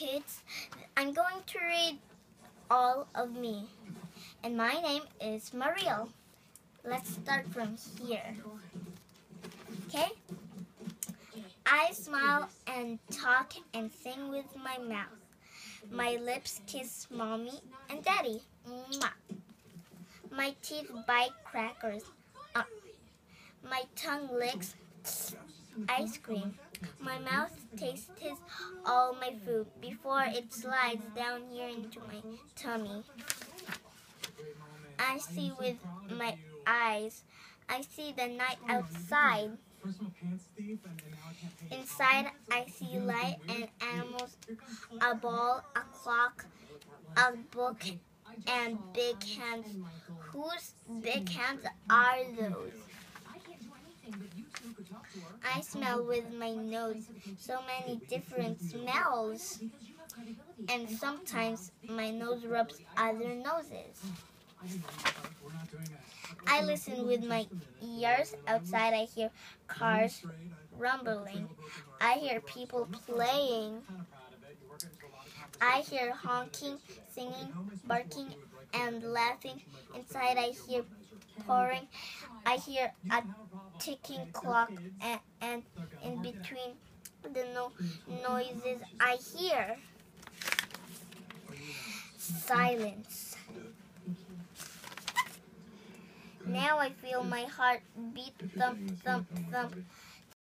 kids. I'm going to read all of me. And my name is Marylle. Let's start from here. Okay? I smile and talk and sing with my mouth. My lips kiss mommy and daddy. Mwah. My teeth bite crackers. Uh, my tongue licks ice cream. My mouth tastes all my food before it slides down here into my tummy. I see with my eyes. I see the night outside. Inside, I see light and animals, a ball, a clock, a book, and big hands. Whose big hands are those? I smell with my nose so many different smells. And sometimes my nose rubs other noses. I listen with my ears. Outside I hear cars rumbling. I hear people playing. I hear honking, singing, barking, and laughing. Inside I hear pouring. I hear a ticking clock and, the no noises I hear silence. Now I feel my heart beat thump, thump, thump.